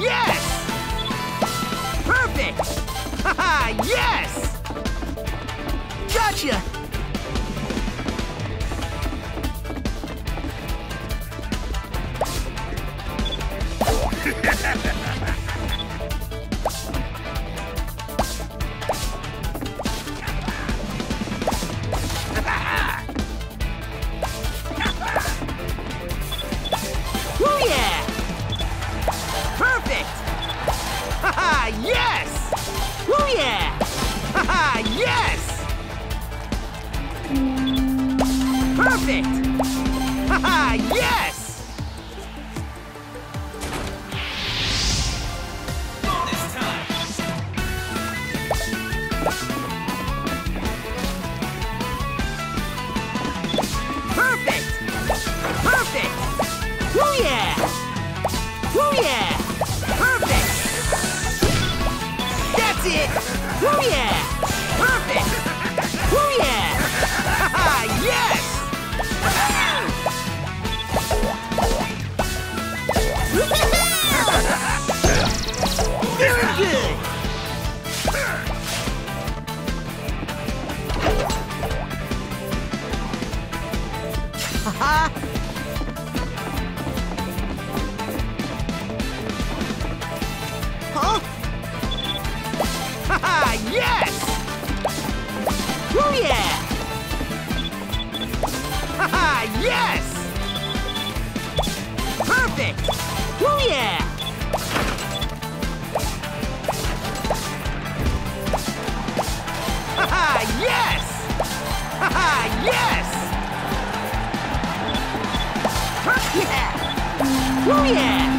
yes! Perfect! Ha ha, yes! Gotcha! Yeah! Haha, yes! Perfect! Woo yeah!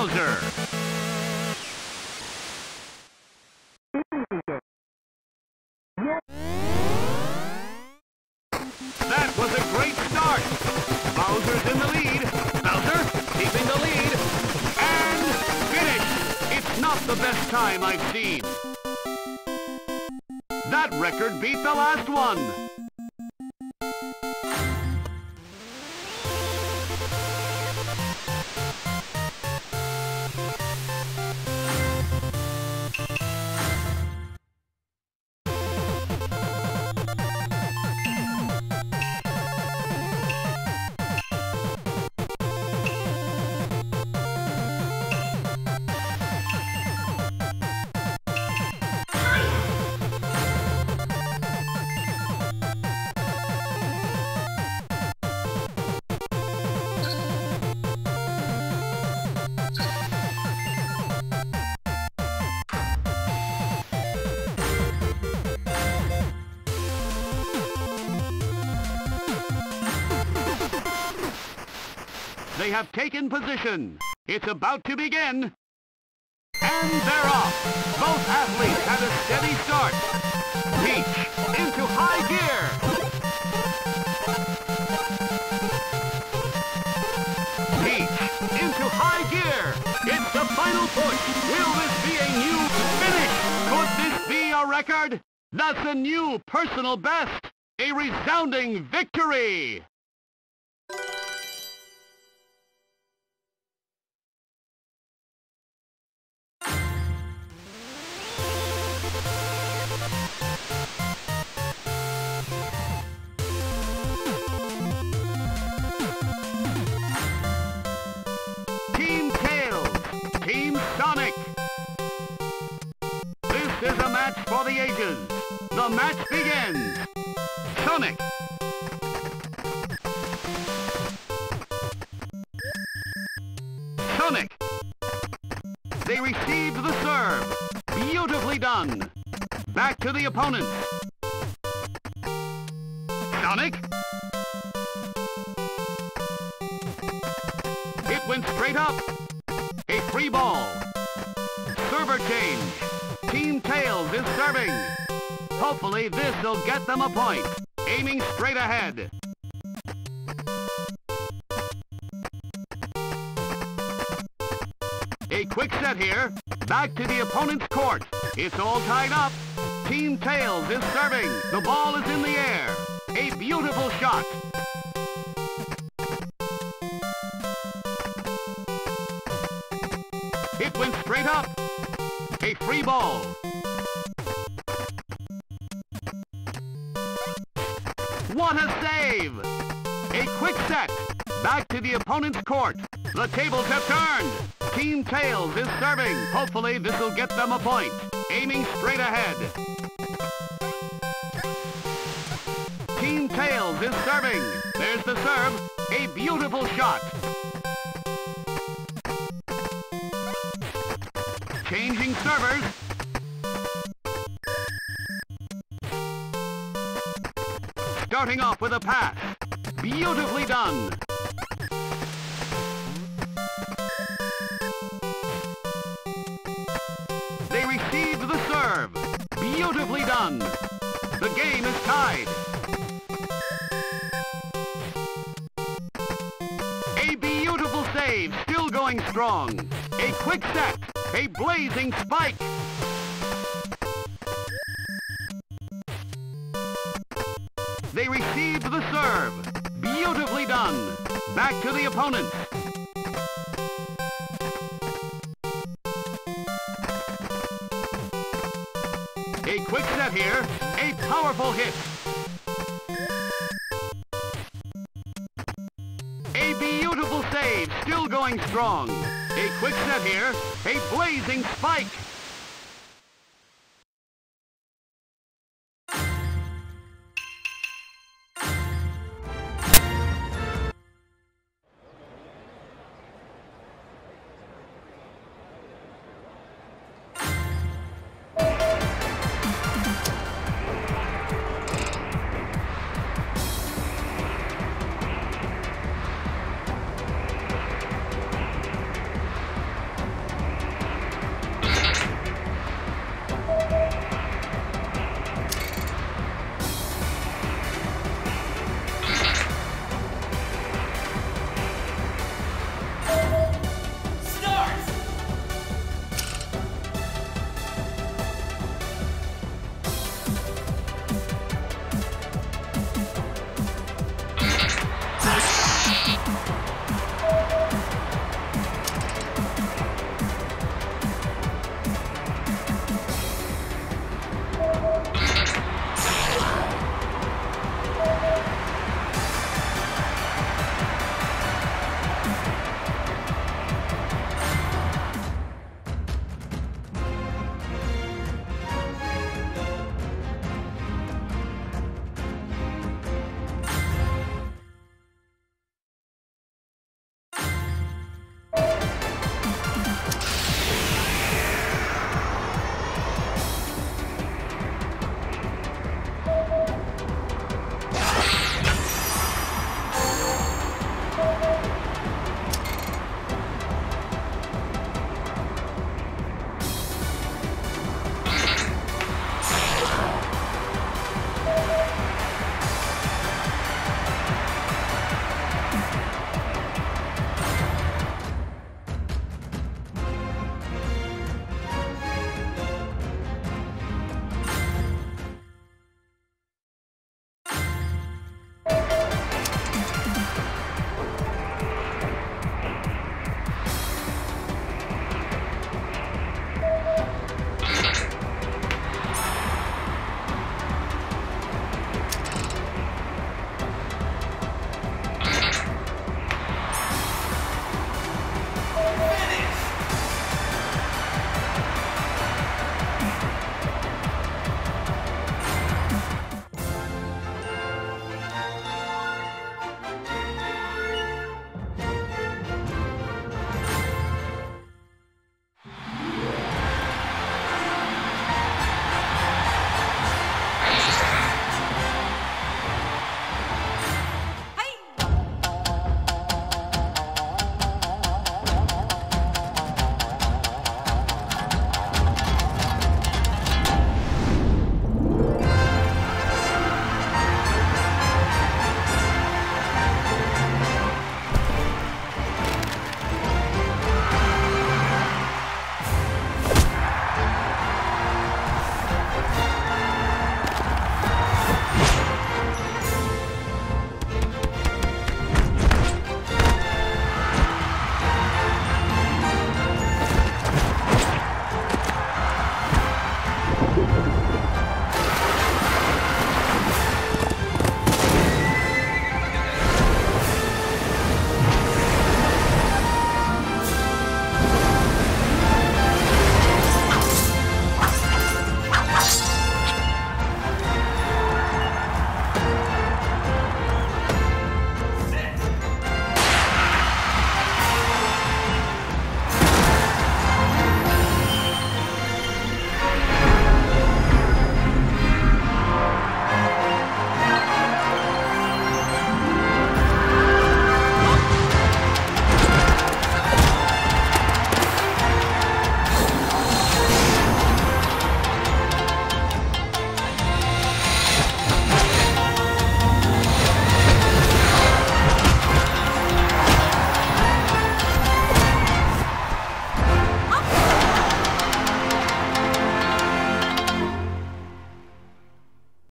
Bowser. That was a great start. Bowser's in the lead. Bowser keeping the lead. And finish. It's not the best time I've seen. That record beat the last one. Have taken position. It's about to begin. And they're off. Both athletes have a steady start. Peach into high gear. Peach into high gear. It's the final push. Will this be a new finish? Could this be a record? That's a new personal best. A resounding victory. Received the serve. Beautifully done. Back to the opponent. Sonic. It went straight up. A free ball. Server change. Team Tails is serving. Hopefully this will get them a point. Aiming straight ahead. Set here. Back to the opponent's court. It's all tied up. Team Tails is serving. The ball is in the air. A beautiful shot. It went straight up. A free ball. What a save! A quick set. Back to the opponent's court. The tables have turned. Team Tails is serving. Hopefully this will get them a point. Aiming straight ahead. Team Tails is serving. There's the serve. A beautiful shot. Changing servers. Starting off with a pass. Beautifully done. Beautifully done. The game is tied. A beautiful save, still going strong. A quick set, a blazing spike. They received the serve. Beautifully done. Back to the opponent. Powerful hit. A beautiful save, still going strong. A quick set here. A blazing spike.